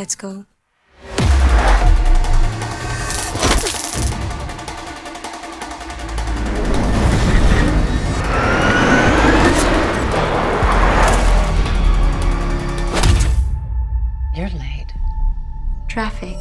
Let's go. You're late. Traffic.